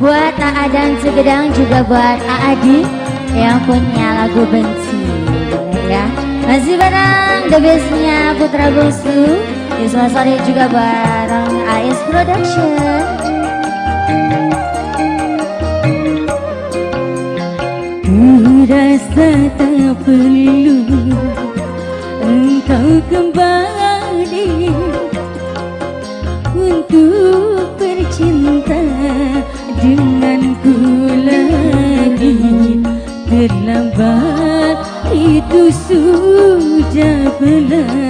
Buat AA dan Segedang juga buat Adi. Yang punya lagu benci ya. Masih bareng the bestnya Putra Bungsu. Di sore juga bareng AS Production. Ku rasa tak perlu denganku lagi Terlambat itu sudah berlalu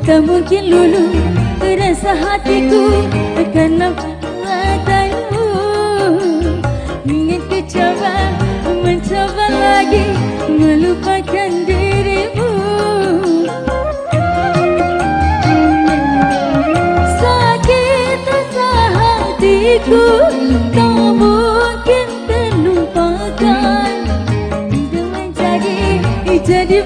Tak mungkin lulu rasa hatiku Karena perbuatanmu Ingin ku coba mencoba lagi Melupakan dirimu. Sakit rasa hatiku Tak mungkin terlupakan. Itu menjadi Jadi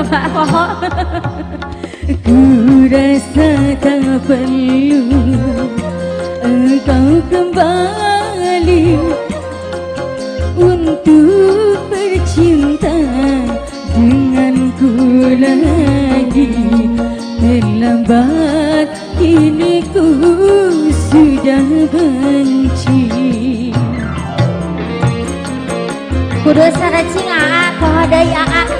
Ku rasa tak perlu Engkau kembali Untuk bercinta denganku lagi. Terlambat kini ku sudah benci. Kudu saracing AA, kohadai AA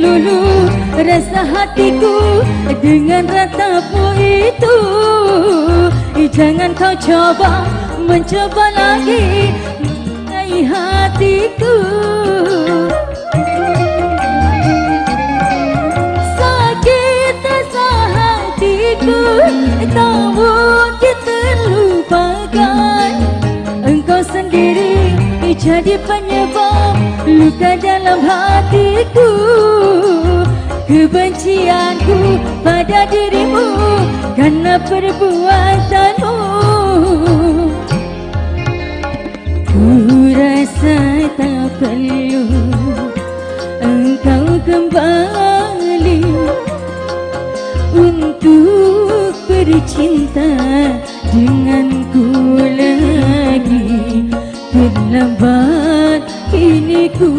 lulu rasa hatiku dengan ratamu itu. Jangan kau coba mencoba lagi mengenai hatiku. Sakit rasa hatiku tak mungkin terlupakan. Engkau sendiri jadi penyebab luka dalam hatiku Kebencianku pada dirimu karena perbuatanmu. Ku rasa tak perlu engkau kembali Untuk bercinta denganku lagi. Terlambat kini ku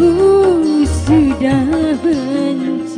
sudah benci